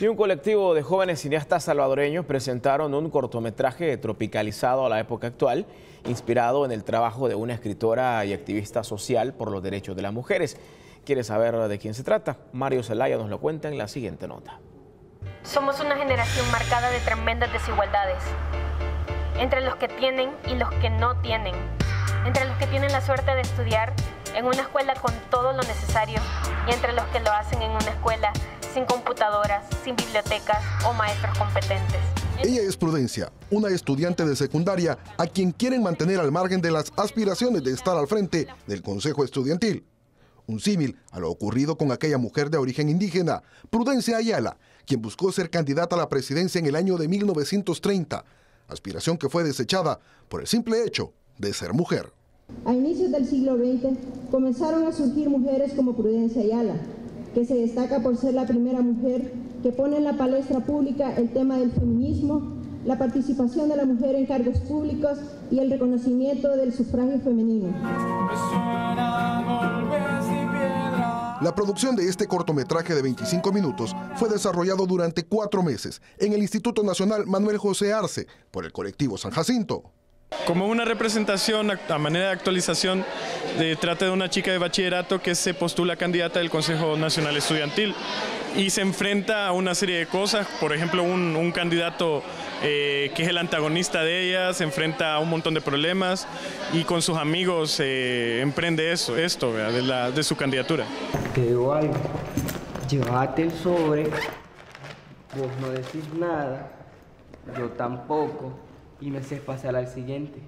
Y un colectivo de jóvenes cineastas salvadoreños presentaron un cortometraje tropicalizado a la época actual, inspirado en el trabajo de una escritora y activista social por los derechos de las mujeres. ¿Quiere saber de quién se trata? Mario Zelaya nos lo cuenta en la siguiente nota. Somos una generación marcada de tremendas desigualdades, entre los que tienen y los que no tienen, entre los que tienen la suerte de estudiar en una escuela con todo lo necesario y entre los que lo hacen en una escuela computadoras, sin bibliotecas o maestros competentes. Ella es Prudencia, una estudiante de secundaria a quien quieren mantener al margen de las aspiraciones de estar al frente del Consejo Estudiantil. Un símil a lo ocurrido con aquella mujer de origen indígena, Prudencia Ayala, quien buscó ser candidata a la presidencia en el año de 1930, aspiración que fue desechada por el simple hecho de ser mujer. A inicios del siglo XX comenzaron a surgir mujeres como Prudencia Ayala, que se destaca por ser la primera mujer que pone en la palestra pública el tema del feminismo, la participación de la mujer en cargos públicos y el reconocimiento del sufragio femenino. La producción de este cortometraje de 25 minutos fue desarrollado durante cuatro meses en el Instituto Nacional Manuel José Arce por el colectivo San Jacinto. Como una representación a manera de actualización, trata de una chica de bachillerato que se postula candidata del Consejo Nacional Estudiantil y se enfrenta a una serie de cosas, por ejemplo un, candidato eh, que es el antagonista de ella, se enfrenta a un montón de problemas y con sus amigos eh, emprende eso, esto de, su candidatura. Te digo algo, llévate el sobre, vos no decís nada, yo tampoco y me sé pasar al siguiente.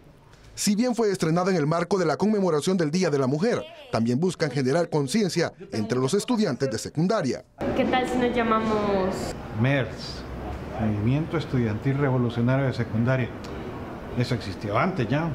Si bien fue estrenada en el marco de la conmemoración del Día de la Mujer, también buscan generar conciencia entre los estudiantes de secundaria. ¿Qué tal si nos llamamos MERS, Movimiento Estudiantil Revolucionario de Secundaria? Eso existió antes ya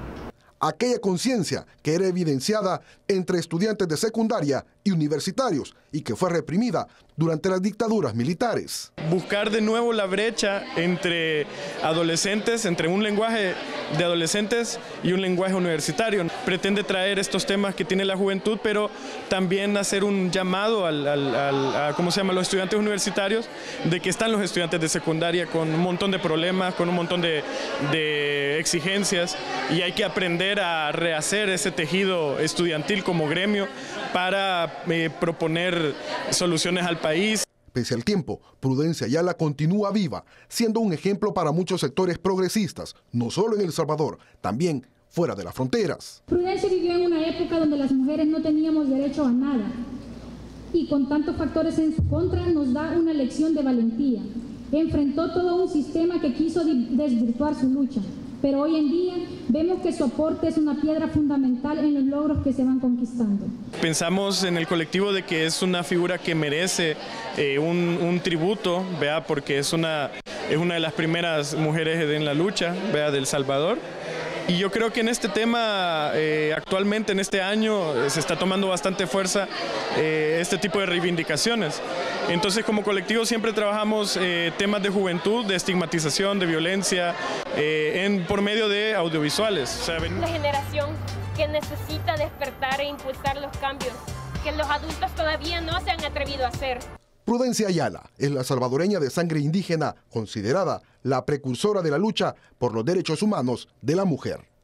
aquella conciencia que era evidenciada entre estudiantes de secundaria y universitarios y que fue reprimida durante las dictaduras militares. Buscar de nuevo la brecha entre adolescentes, entre un lenguaje de adolescentes y un lenguaje universitario. Pretende traer estos temas que tiene la juventud, pero también hacer un llamado al, a, ¿cómo se llama?, los estudiantes universitarios, de que están los estudiantes de secundaria con un montón de problemas, con un montón de, de exigencias y hay que aprender a rehacer ese tejido estudiantil como gremio para eh, proponer soluciones al país. Pese al tiempo, Prudencia Ayala continúa viva, siendo un ejemplo para muchos sectores progresistas, no solo en El Salvador, también fuera de las fronteras. Prudencia vivió en una época donde las mujeres no teníamos derecho a nada y con tantos factores en su contra nos da una lección de valentía. Enfrentó todo un sistema que quiso desvirtuar su lucha pero hoy en día vemos que su aporte es una piedra fundamental en los logros que se van conquistando. Pensamos en el colectivo de que es una figura que merece eh, un, tributo, vea, porque es una, es una de las primeras mujeres en la lucha, vea, del Salvador. Y yo creo que en este tema, eh, actualmente en este año, eh, se está tomando bastante fuerza eh, este tipo de reivindicaciones. Entonces, como colectivo siempre trabajamos temas de juventud, de estigmatización, de violencia, en, por medio de audiovisuales. La generación que necesita despertar e impulsar los cambios que los adultos todavía no se han atrevido a hacer. Prudencia Ayala es la salvadoreña de sangre indígena, considerada la precursora de la lucha por los derechos humanos de la mujer.